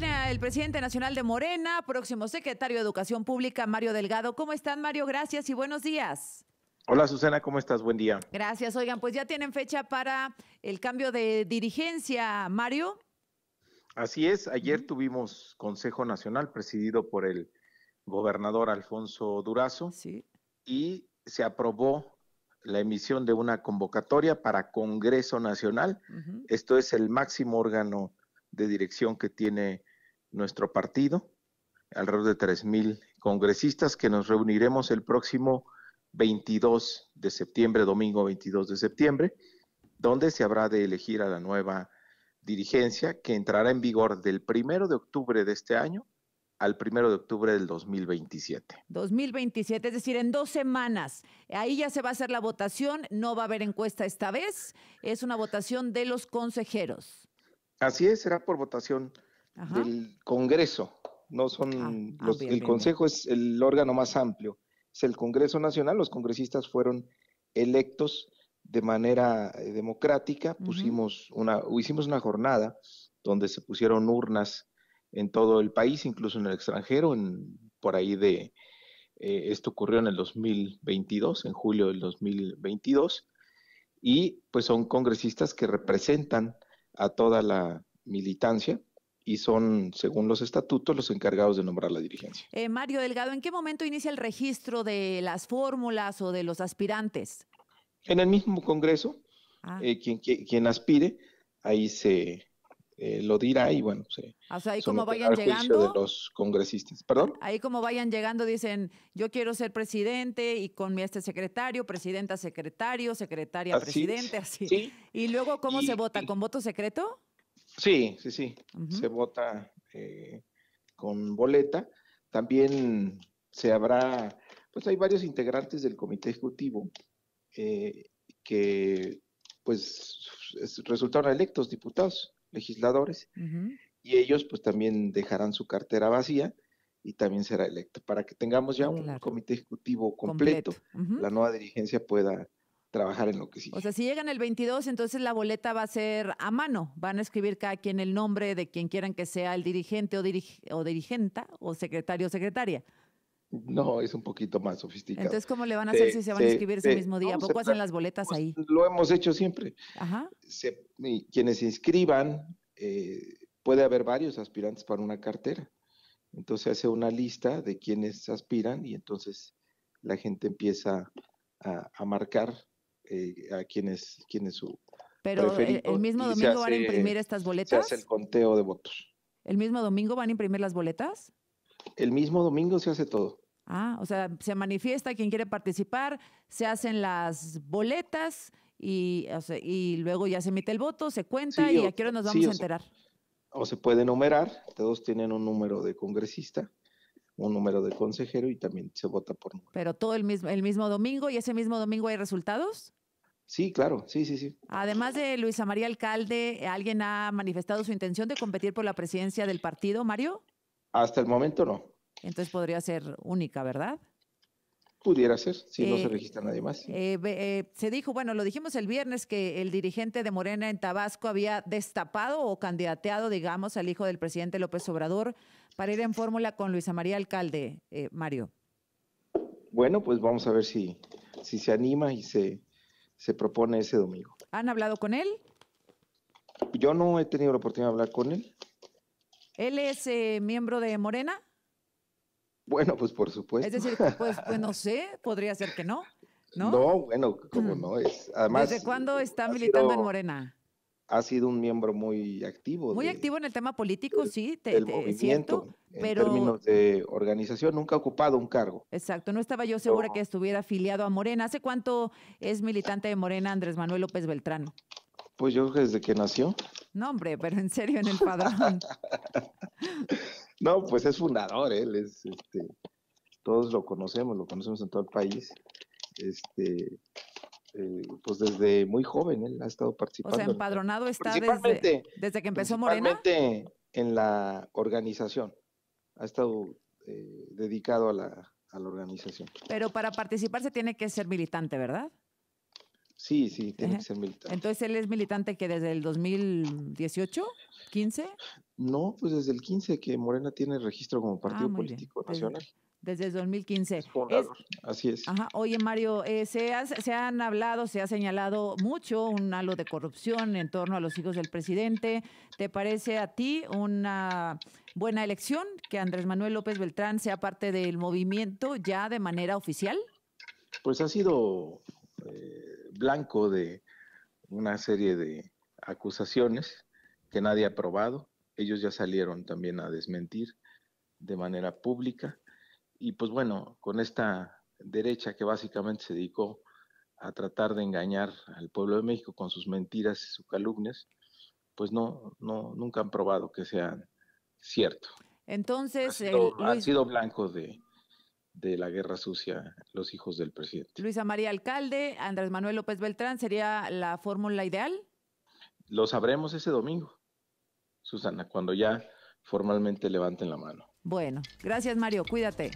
El presidente nacional de Morena, próximo secretario de Educación Pública, Mario Delgado. ¿Cómo están, Mario? Gracias y buenos días. Hola Susana, ¿cómo estás? Buen día. Gracias. Oigan, pues ya tienen fecha para el cambio de dirigencia, Mario. Así es, ayer tuvimos Consejo Nacional presidido por el gobernador Alfonso Durazo Sí. y se aprobó la emisión de una convocatoria para Congreso Nacional. Esto es el máximo órgano de dirección que tiene nuestro partido, alrededor de 3.000 congresistas que nos reuniremos el próximo 22 de septiembre, domingo 22 de septiembre, donde se habrá de elegir a la nueva dirigencia que entrará en vigor del primero de octubre de este año al primero de octubre del 2027. 2027, es decir, en dos semanas. Ahí ya se va a hacer la votación, no va a haber encuesta esta vez, es una votación de los consejeros. Así es, será por votación Ajá. del Congreso. No son Ah, ah, los- bien, el bien, Consejo es el órgano más amplio. Es el Congreso Nacional. Los congresistas fueron electos de manera eh, democrática. Pusimos una, hicimos una jornada donde se pusieron urnas en todo el país, incluso en el extranjero, en, por ahí de eh, esto ocurrió en el 2022, en julio del 2022, y pues son congresistas que representan a toda la militancia y son, según los estatutos, los encargados de nombrar la dirigencia. Eh, Mario Delgado, ¿en qué momento inicia el registro de las fórmulas o de los aspirantes? En el mismo Congreso, Ah, eh, quien, quien, quien aspire, ahí se eh, lo dirá y bueno, se o sea, ahí como vayan llegando, de los congresistas. ¿Perdón? ahí como vayan llegando dicen, yo quiero ser presidente y con mi este secretario, presidenta secretario, secretaria Así, presidente, así. Sí, Y luego, ¿cómo Y- se vota? y- ¿Con voto secreto? Sí, sí, sí. Se vota eh, con boleta. También se habrá, pues hay varios integrantes del comité ejecutivo eh, que pues es- resultaron electos diputados, legisladores, y ellos pues también dejarán su cartera vacía y también será electo para que tengamos ya un claro. comité ejecutivo completo, la nueva dirigencia pueda trabajar en lo que sigue. O sea, si llegan el 22, entonces la boleta va a ser a mano. Van a escribir cada quien el nombre de quien quieran que sea el dirigente o, o dirigenta o secretario o secretaria. no, es un poquito más sofisticado. Entonces, ¿cómo le van a hacer si se van a inscribir ese se- mismo día? ¿A no, se poco hacen las boletas Pues, ahí? Lo hemos hecho siempre. Ajá. se- quienes se inscriban, eh, puede haber varios aspirantes para una cartera. Entonces se hace una lista de quienes aspiran y entonces la gente empieza a, a marcar eh, a quienes, quién es su... Pero el, preferido el mismo se domingo van a imprimir estas Se boletas. hace el conteo de votos. ¿El mismo domingo van a imprimir las boletas? El mismo domingo se hace todo. Ah, o sea, se manifiesta quien quiere participar, se hacen las boletas y, o sea, y luego ya se emite el voto, se cuenta Sí, y o- a qué hora nos sí, vamos a o enterar. O se puede numerar, todos tienen un número de congresista, un número de consejero y también se vota por número. Pero todo el mismo, el mismo domingo y ese mismo domingo hay resultados. Sí, claro, sí, sí, sí. Además de Luisa María Alcalde, ¿alguien ha manifestado su intención de competir por la presidencia del partido, Mario? Hasta el momento no. Entonces podría ser única, ¿verdad? Pudiera ser, si no Eh, se registra nadie más. Eh, eh, se dijo, bueno, lo dijimos el viernes, que el dirigente de Morena en Tabasco había destapado o candidateado, digamos, al hijo del presidente López Obrador para ir en fórmula con Luisa María Alcalde, eh, Mario. Bueno, pues vamos a ver si, si se anima y se, se propone ese domingo. ¿Han hablado con él? Yo no he tenido la oportunidad de hablar con él. ¿Él es eh, miembro de Morena? Bueno, pues por supuesto. Es decir, pues, pues no sé, podría ser que no, ¿no? No, bueno, como Mm. no es. Además, ¿Desde cuándo está militando en Morena? Ha sido un miembro muy activo. Muy de- activo en el tema político, sí, te- del te- movimiento. cierto, En pero términos de organización, nunca ha ocupado un cargo. exacto, no estaba yo segura No. que estuviera afiliado a Morena. ¿Hace cuánto es militante de Morena Andrés Manuel López Beltrán? Pues yo desde que nació. No, hombre, pero en serio, en el padrón. No, pues es fundador, él es, este, todos lo conocemos, lo conocemos en todo el país. Este, eh, pues desde muy joven él ha estado O participando. sea, en- empadronado está desde, desde que empezó Morena. Principalmente en la organización. Ha estado eh, dedicado a la, a la organización. Pero para participar se tiene que ser militante, ¿verdad? Sí, sí, tiene que ser militante. Entonces, ¿él es militante que desde el 2018, 15? No, pues desde el 15 que Morena tiene registro como partido ah, político nacional. Desde, el 2015. así es. Ajá. Oye, Mario, eh, se, se han hablado, se ha señalado mucho un halo de corrupción en torno a los hijos del presidente. ¿Te parece a ti una buena elección que Andrés Manuel López Beltrán sea parte del movimiento ya de manera oficial? Pues ha sido eh, blanco de una serie de acusaciones que nadie ha probado. Ellos ya salieron también a desmentir de manera pública. Y pues bueno, con esta derecha que básicamente se dedicó a tratar de engañar al pueblo de México con sus mentiras y sus calumnias, pues no, no, nunca han probado que sean cierto. Entonces, ha sido, blanco de, de la guerra sucia los hijos del presidente. Luisa María Alcalde, Andrés Manuel López Beltrán, ¿sería la fórmula ideal? Lo sabremos ese domingo, Susana, cuando ya formalmente levanten la mano. Bueno, gracias Mario, cuídate.